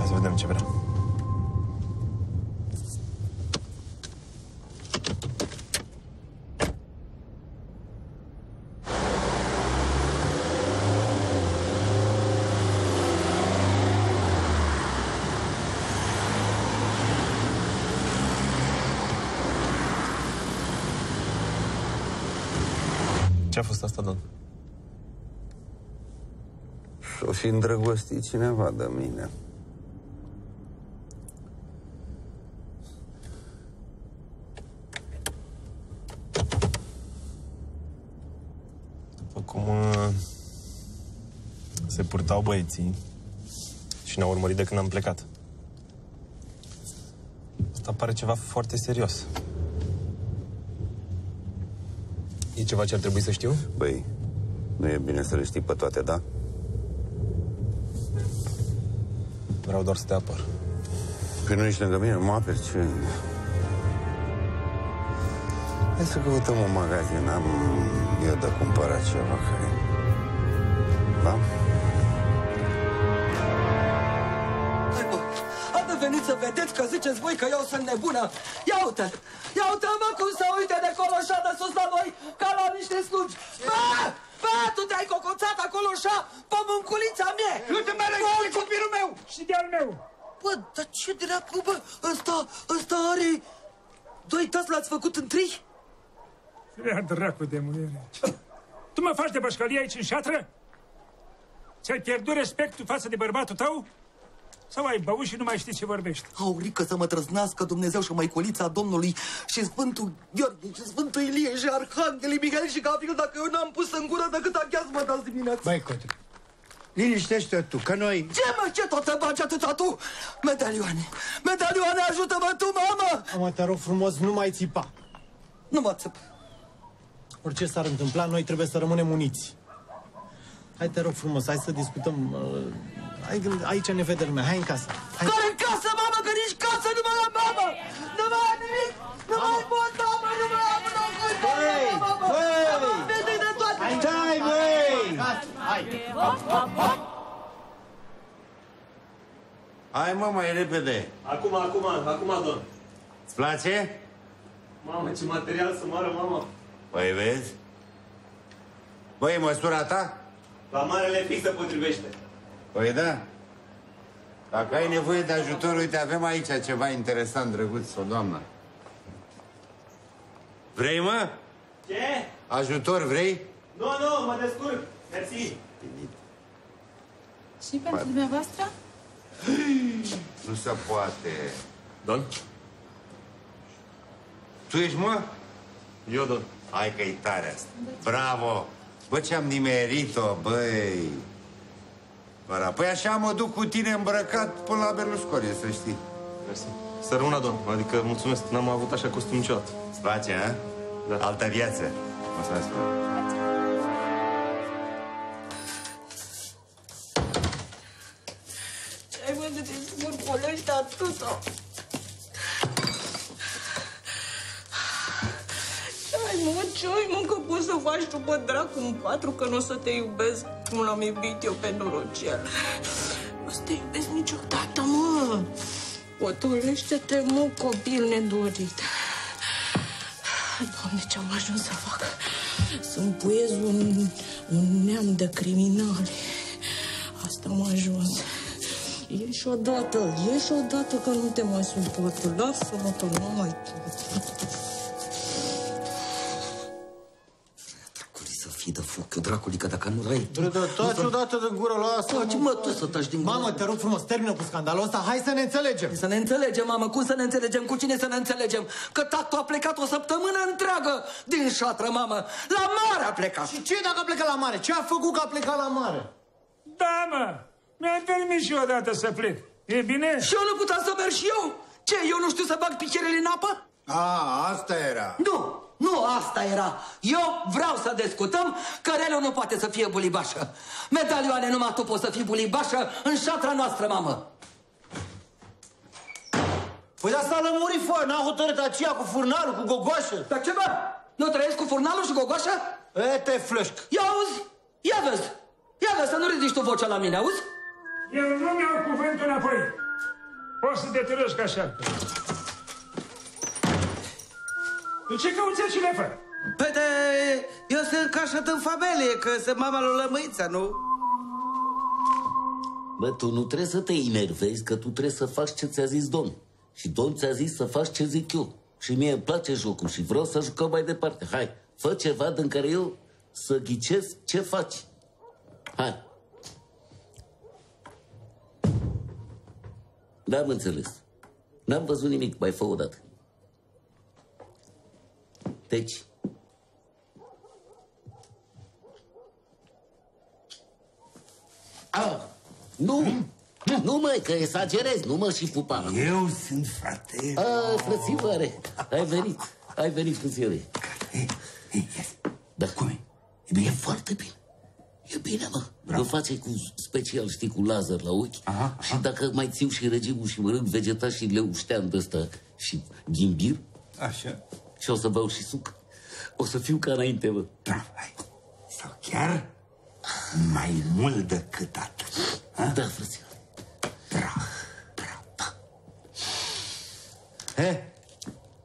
Hai să vedem ce vrea. Ce a fost asta, domn? Și-o fi îndrăgostit cineva de mine. Cum uh, se purtau băieții și ne-au urmărit de când am plecat. Asta pare ceva foarte serios. E ceva ce ar trebui să știu? Băi, nu e bine să le știi pe toate, da? Vreau doar să te apăr. Păi nu ești lângă mine, mă aperi, ce... Hai să căutăm un magazin, am eu de cumpărat ceva care... Da? Hai, bă, am venit să vedeți că ziceți voi că eu sunt nebună. Ia uite, ia uite, mă, cum se uite de acolo așa de sus la voi, ca la niște slugi. Bă, bă, tu te-ai cocoțat acolo așa pe mânculița mea. Nu te mai răi copilul meu și de al meu. Bă, dar ce dracu, bă, ăsta, ăsta are... Doi tați l-ați făcut în trei? Ia dracu de muiere. Tu mă faci de bășcălie aici în șatră? Ți-ai pierdut respectul față de bărbatul tău? Sau ai băut și nu mai știi ce vorbești? Aurică să mă trăznească Dumnezeu și măiculița Domnului și Sfântul Gheorghe și Sfântul Ilie și Arhanghelii Mihail și Gavril dacă eu n-am pus în gură decât aghiaz mă dați dimineața. Băi, Codru, liniștește tu, că noi... Ce mă, ce tot te bagi atâta tu? Medalioane, medalioane, ajută-mă tu, mamă! Mă, te rog frumos, nu mai țipa. Nu mă țăp. Orice s-ar întâmpla, noi trebuie să rămânem uniți. Hai, te rog frumos, hai să discutăm. uh, Hai, aici ne vede lumea, hai în casă. Hai. Care în casă, mamă, că nici casă nu mai am, mamă! Nu mai am nimic! Nu mai pot, mamă, nu mai am locuri! Băi, mamă! băi! Mamă, vede de toate! Hai, dai, băi! Hai! Hai, mă, mai repede. Acum, acum, acum, domn. Îți place? Mamă, ce material să moară, mamă. Păi, vezi? Băi, e măsura ta? La marele fix se potrivește. Păi da. Dacă ai nevoie de ajutor, uite, avem aici ceva interesant, drăguț, o doamnă. Vrei, mă? Ce? Ajutor vrei? Nu, nu, mă descurc. Mersi. Și pentru dumneavoastră? Nu se poate. Don? Tu ești, mă? Eu, don. Hai că e tare asta. Bravo! Bă, ce-am nimerit-o, băi! Bara. Păi așa mă duc cu tine îmbrăcat până la Berlusconi, să știi. Mersi. Să rămână, don. Adică, mulțumesc, n-am avut așa costum niciodată. Îți place, a? Da. Altă viață. Mulțumesc, mă. Ce ai mă de te smurcolești atâta? Ai mă, ce ai mă, că poți să faci tu pe dracu în patru, că nu o să te iubesc cum l-am iubit eu pe norocel. Nu o să te iubesc niciodată, mă. Potolește-te, mă, copil nedorit. Doamne, ce-am ajuns să fac? Să împuiez un, un neam de criminali. Asta am ajuns. Ieși odată, ieși odată că nu te mai suportă. Lasă-mă că nu mai pot. Dracului să fii de foc, eu dracului, că dacă nu rai... Bre, da, taci odată din gură la asta. Taci, mă, tu să taci din gură. Mamă, te rog frumos, termină cu scandalul ăsta, hai să ne înțelegem. Să ne înțelegem, mamă, cum să ne înțelegem, cu cine să ne înțelegem? Că tactul a plecat o săptămână întreagă din șatră, mamă. La mare a plecat. Și ce dacă a plecat la mare? Ce a făcut că a plecat la mare? Da, mă! Mi-a permis și odată să plec. E bine? Și eu nu puteam să merg și eu? Ce, eu nu știu să bag picioarele în apă? A, asta era. Nu, nu asta era. Eu vreau să discutăm că Relu nu poate să fie bulibașă. Medalioane, numai tu poți să fii bulibașă în șatra noastră, mamă. Păi de asta a lămurit foaia, n-a hotărât aceea cu furnalul, cu gogoașă. Dar ce bă? Nu trăiesc cu furnalul și gogoașă? E, te flășc. Ia auzi, ia vezi. Ia vezi să nu ridici tu vocea la mine, auzi? Eu nu mi-au cuvântul înapoi. Poți să te târăști ca șarpe. De ce căuți aici, lefă? Păi de, eu sunt cașat în familie, că sunt mama lui Lămâița, nu? Bă, tu nu trebuie să te enervezi, că tu trebuie să faci ce ți-a zis domn. Și domn ți-a zis să faci ce zic eu. Și mie îmi place jocul și vreau să jucăm mai departe. Hai, fă ceva din care eu să ghicesc ce faci. Hai. N-am înțeles. N-am văzut nimic, mai fă o dată. Deci, Ah, nu! Nu, măi, că exagerezi, nu mă și pupa. Eu sunt frate. A, frățioare, ai venit, ai venit, frățioare. Ei, ei, ia. Da. Cum e? E bine, e foarte bine. E bine, mă. Bravo. Îl face cu special, știi, cu laser la ochi. Aha, Și dacă mai țiu și regimul și mănânc vegeta și leuștean de ăsta și ghimbir, Așa. Și o să beau și suc, o să fiu ca înainte, mă. Bravo, hai. Sau chiar mai mult decât atât. Ha? Da, frățioare. Bravo, bravo. He?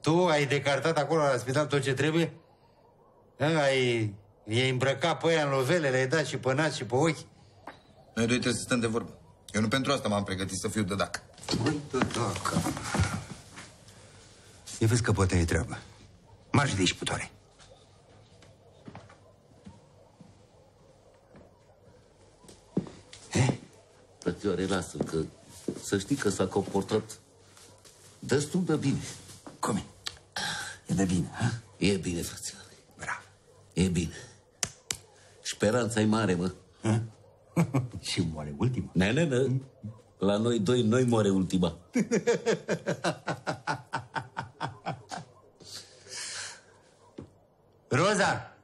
Tu ai decartat acolo la spital tot ce trebuie? He? Ai, i-ai îmbrăcat pe aia în lovele, le-ai dat și pe nas și pe ochi? Noi doi trebuie să stăm de vorbă. Eu nu pentru asta m-am pregătit să fiu de dac. Măi, dacă... Eu vezi că poate ai treabă. Marș de aici, putoare. Frățioare, lasă că să știi că s-a comportat destul de bine. Cum e? E de bine, ha? E bine, frățioare. Bravo. E bine. Speranța e mare, mă. Ha? și moare ultima. Ne, ne, ne. La noi doi, noi moare ultima. Roza!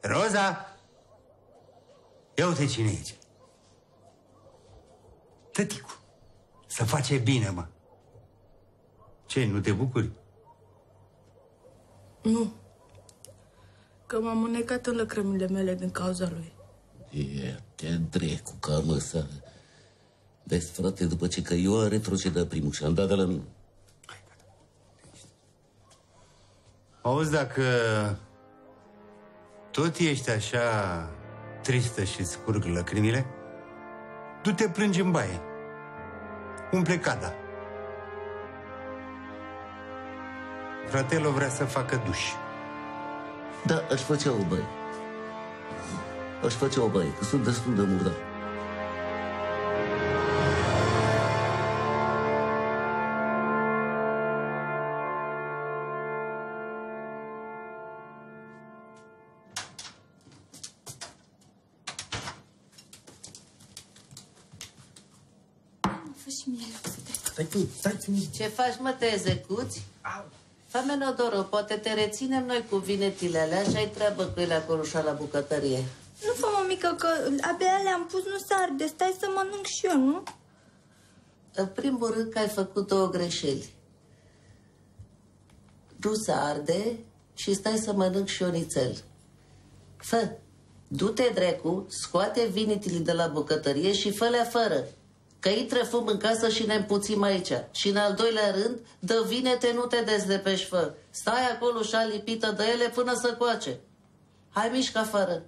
Roza! Ia uite cine e aici. Tăticu. Să face bine, mă. Ce, nu te bucuri? Nu. Că m-am unecat în lăcrămile mele din cauza lui. E, te drecu, ca măsa. Vezi, frate, după ce că eu am retrocedat primul și am dat de la mine. Auzi, dacă tot ești așa tristă și scurg lăcrimile, du-te plângi în baie. Umple cada. Fratelo vrea să facă duș. Da, aș face o baie. Aș face o baie, că sunt destul de murdar. Și mie loc să te... Stai tu, stai tu. Ce faci, mă, te execuți? Fă Nodoro, poate te reținem noi cu vinetile alea și ai treabă cu ele acolo și la bucătărie. Nu fă, mămică, că abia le-am pus, nu s arde. Stai să mănânc și eu, nu? În primul rând că ai făcut două greșeli. Nu se arde și stai să mănânc și onițel. Fă, du-te drecu, scoate vinitile de la bucătărie și fă-le fără. Că intră fum în casă și ne împuțim aici. Și în al doilea rând, dă vinete, nu te dezlepești, fă. Stai acolo și lipită de ele până să coace. Hai, mișcă afară.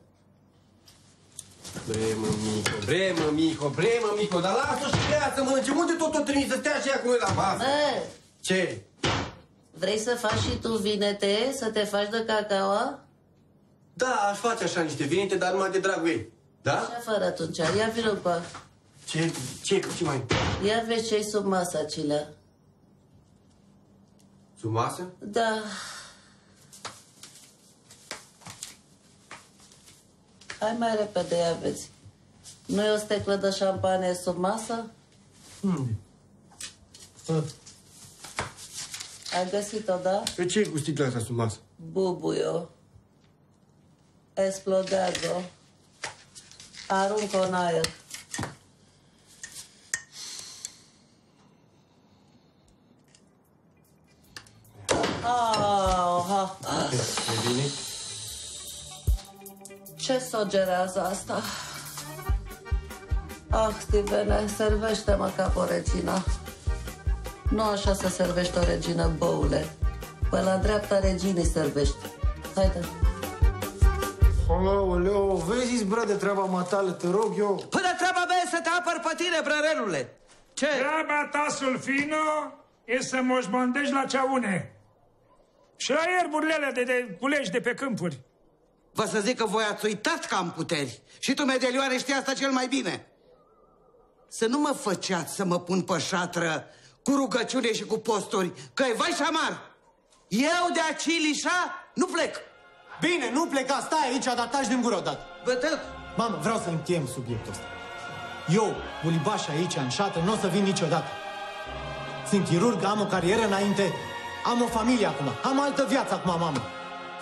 Bre, mă, mico, bre, mă, mico, bre, mă, mico, dar lasă-o și ea să mănânce. Unde tot o trimis să stea și ea cu noi la masă? Bă, Ce? vrei să faci și tu vinete, să te faci de cacaoa? Da, aș face așa niște vinete, dar numai de dragul ei. Da? Așa fără atunci, ia vină cu a- Ce, ce, ce mai? Ia vezi ce-i sub masa, Cilea. Sub masă? Da. Hai mai repede, ia vezi. Nu e o sticlă de șampanie sub masă? Unde? Ai găsit-o, da? Pe ce cu sticla asta sub masă? Bubuio. Explodează. Aruncă în aer. Ce sogerează asta? Ah, Stevene, servește-mă ca pe o regină. Nu așa se servește o regină, boule. Pe la dreapta reginii servești. Haide. Aoleo, vezi, bre, de treaba matale, te rog eu. Până treaba mea e să te apăr pe tine, brărelule. Ce? Treaba ta, Sulfino, e să moșmondești la ceaune. Și la ierburile alea de, de culegi de pe câmpuri. Vă să zic că voi ați uitat că am puteri. Și tu, Medelioane, știi asta cel mai bine. Să nu mă făceați să mă pun pe șatră cu rugăciune și cu posturi, că e vai și șamar. Eu de aici, Lișa, nu plec. Bine, nu pleca, stai aici, dar taci din gură odată. Bătăt, Mamă, vreau să încheiem subiectul ăsta. Eu, Ulibaș aici, în șatră, nu o să vin niciodată. Sunt chirurg, am o carieră înainte, am o familie acum, am altă viață acum, mamă.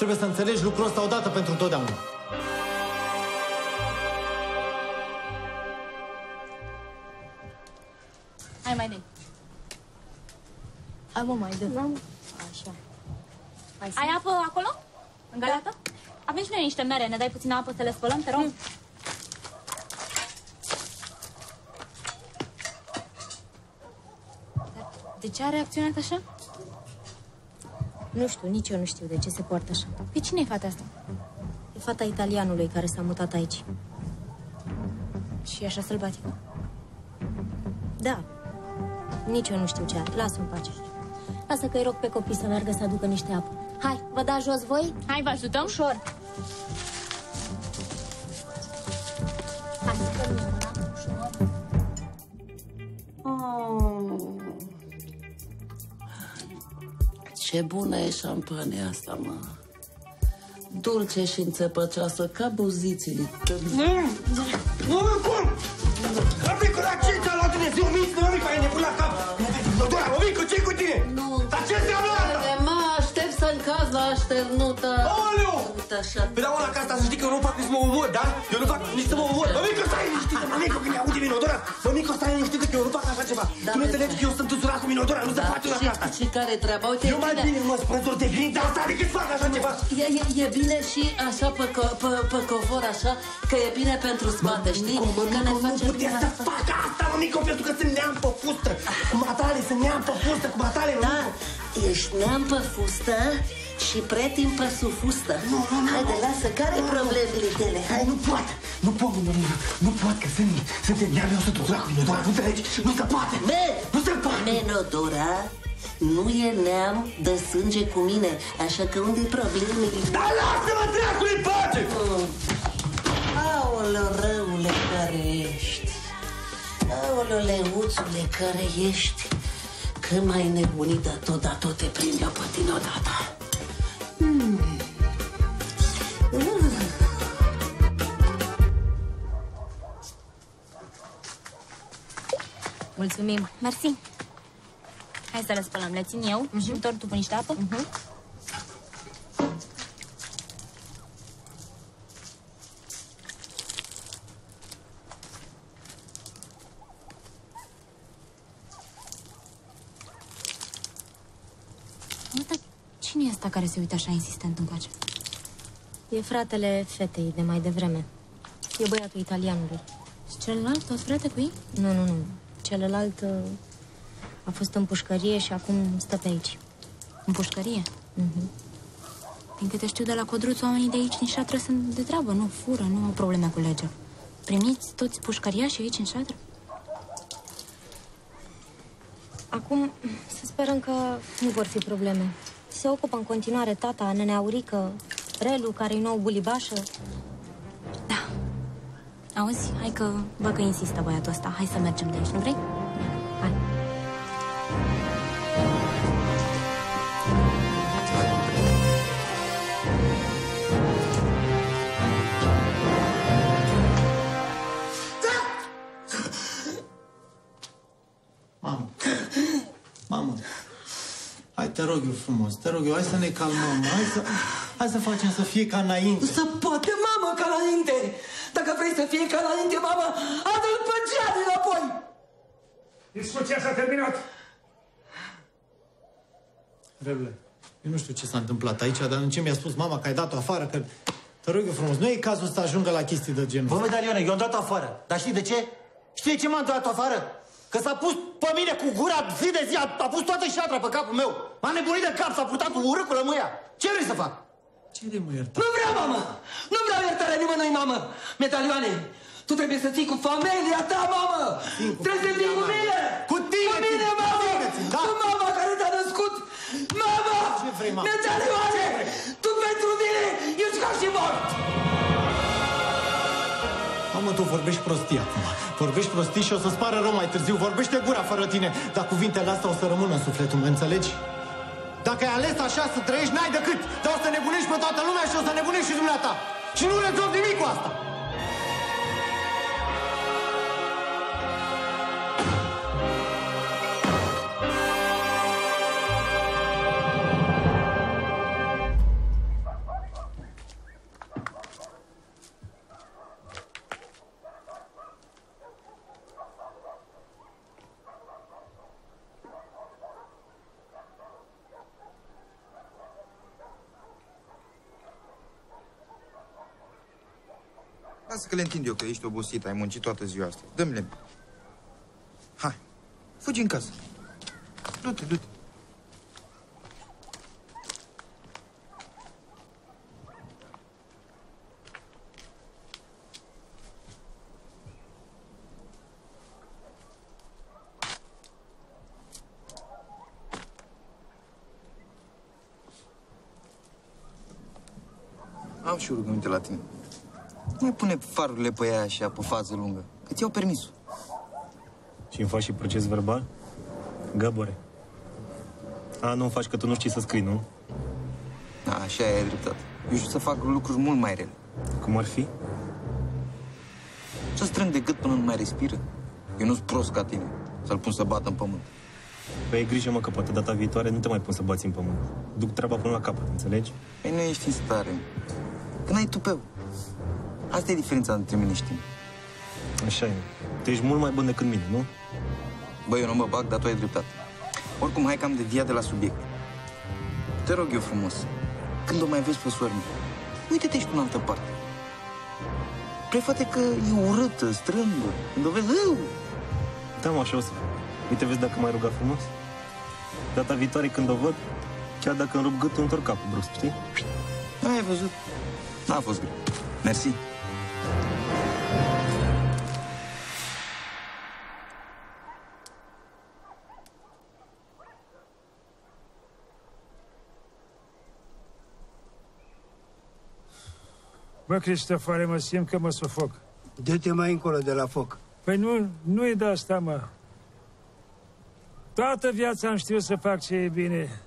Trebuie să înțelegi lucrul ăsta odată pentru totdeauna. Hai mai dă Hai mă, mai dă. Așa. Ai apă acolo? În galeată? Avem și noi niște mere, ne dai puțină apă să le spălăm, te rog? De ce a reacționat așa? Nu știu, nici eu nu știu de ce se poartă așa. Pe cine e fata asta? E fata italianului care s-a mutat aici. Și e așa sălbatică. Da. Nici eu nu știu ce are. Lasă-o în pace. Lasă că îi rog pe copii să meargă să aducă niște apă. Hai, vă da jos voi? Hai, vă ajutăm? Ușor. Hai, să mâna, ușor. Ce bună e șampania asta, mă. Dulce și înțepăcioasă, ca buzițile. Nu, cum? Amicu, la ce ți-a luat Dumnezeu minți, nu, amicu, ai nebun la cap. Dora, amicu, ce cu tine? Nu. Dar ce înseamnă asta? Mă, aștept să-mi caz la așternută. Aoleu! Uite așa. Pe la una ca asta să știi că eu nu fac nici să mă omor, da? Eu nu fac nici să mă omor. Mămică, stai liniștită, mămică, când aude Minodora. Mămică, stai liniștită că eu nu fac așa ceva. Tu nu înțelegi că eu sunt însurat cu Minodora, nu se face una ca asta. Și care treaba? Uite, Eu mai bine mă sprăzor de grinda asta decât fac așa ceva. E, e, e bine și așa pe, co, pe, pe covor, așa, că e bine pentru spate, știi? Că ne Mămică, nu face putea bine. să fac asta, mămică, pentru că sunt neam pe fustă. Cu matale, sunt neam pe fustă, cu matale, Da, ești neam pe fustă și pretim pe sufustă. Nu, nu, nu. Haide, lasă, care e problemele tale? Hai. Nu poate, nu pot, mămică, nu pot, că sunt, suntem neam, eu sunt dracu, Minodora, nu înțelegi? Nu se poate. Be, Nu se poate. Menodora nu e neam de sânge cu mine, așa că unde-i problemele? Dar lasă-mă, dracului, în pace! Aoleu, răule care ești. Aoleu, leuțule care ești. Când mai nebunit de tot, dar tot te prind eu pe tine odată. Mulțumim. Mersi. Hai să le spălăm. Le țin eu și întorc tu cu niște apă. Asta, cine e asta care se uită așa insistent încoace? E fratele fetei de mai devreme. E băiatul italianului. Și celălalt, tot frate cu ei? Nu, nu, nu. Celălalt uh, a fost în pușcărie și acum stă pe aici. În pușcărie? Mhm. Din câte știu de la Codruț, oamenii de aici din șatră sunt de treabă, nu fură, nu au probleme cu legea. Primiți toți pușcăriașii aici în șatră? Acum să sperăm că nu vor fi probleme. Se ocupă în continuare tata, nenea Aurică, Relu, care-i nou bulibașă. Auzi, hai că văd că insistă băiatul ăsta. Hai să mergem de aici, nu vrei? Hai. Mamă. Mamă. Hai, te rog eu frumos, te rog eu, hai să ne calmăm, hai să, hai să facem să fie ca înainte. Să poate, mamă, ca înainte! Dacă vrei să fie ca înainte, mamă, adu-l pe geam înapoi! Discuția s-a terminat. Rebele, eu nu știu ce s-a întâmplat aici, dar în ce mi-a spus mama că ai dat-o afară, că... Te rog eu frumos, nu e cazul să ajungă la chestii de genul Bă, ăsta. medalioane, eu am dat afară. Dar știi de ce? Știi ce m-a dat afară? Că s-a pus pe mine cu gura zi de zi, a, a pus toată șatra pe capul meu. M-a nebunit de cap, s-a purtat cu urât cu lămâia. Ce vrei să fac? Ce de mă Nu vreau, mamă! Nu vreau iertare nimănui, mamă! Medalioane, tu trebuie să ții cu familia ta, mamă! trebuie să ții cu mine! Cu tine! Cu mine, mamă! da. Cu mama care te-a născut! Mamă! Ce vrei, mamă? Medalioane! Tu pentru mine ești ca și mort! Mamă, tu vorbești prostii acum. Vorbești prostii și o să-ți pară rău mai târziu. Vorbește gura fără tine. Dar cuvintele astea o să rămână în sufletul meu, înțelegi? Dacă ai ales așa să trăiești, n-ai decât. Dar o să nebunești pe toată lumea și o să nebunești și dumneata. Și nu rezolvi nimic cu asta. Lasă că le întind eu, că ești obosit, ai muncit toată ziua asta. Dă-mi lemn. Hai, fugi în casă. Du-te, du-te. Am și o rugăminte la tine. Nu mai pune farurile pe ea așa, pe fază lungă. Că ți-au permisul. Și îmi faci și proces verbal? Gabore. A, nu faci că tu nu știi să scrii, nu? Da, așa e, ai dreptate. Eu știu să fac lucruri mult mai rele. Cum ar fi? Să strâng de gât până nu mai respiră. Eu nu-s prost ca tine. Să-l pun să bată în pământ. Păi ai grijă, mă, că poate data viitoare nu te mai pun să bați în pământ. Duc treaba până la capăt, înțelegi? Păi nu ești în stare. Că n-ai tupeu. Asta e diferența între mine și tine. Așa e. Tu ești mult mai bun decât mine, nu? Băi, eu nu mă bag, dar tu ai dreptate. Oricum, hai că am deviat de la subiect. Te rog eu frumos, când o mai vezi pe sora mea, uite-te și tu în altă parte. Prefate că e urâtă, strâmbă. Când o vezi, eu, Da, mă, așa o să Uite, vezi dacă mai ruga frumos? Data viitoare când o văd, chiar dacă îmi rup gâtul, întorc capul brusc, știi? ai văzut. N-a fost greu. Mersi. Bă, Cristofare, mă simt că mă sufoc. Dă-te mai încolo de la foc. Păi nu, nu e de asta, mă. Toată viața am știut să fac ce e bine.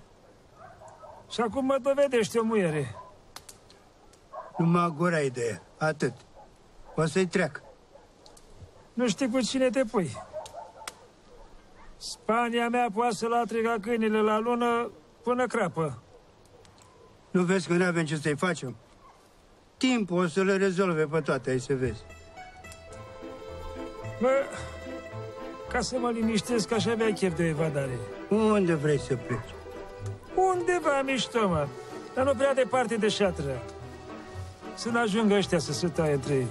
Și acum mă dovedește o muiere. Numai gura e de ea. Atât. O să-i treacă. Nu știi cu cine te pui. Spania mea poate să latre ca câinile la lună până crapă. Nu vezi că nu avem ce să-i facem? Timpul o să le rezolve pe toate, ai să vezi. Bă, ca să mă liniștesc, aș avea chef de evadare. Unde vrei să pleci? Undeva mișto, mă. Dar nu prea departe de șatră. Să n ajungă ăștia să se taie între ei.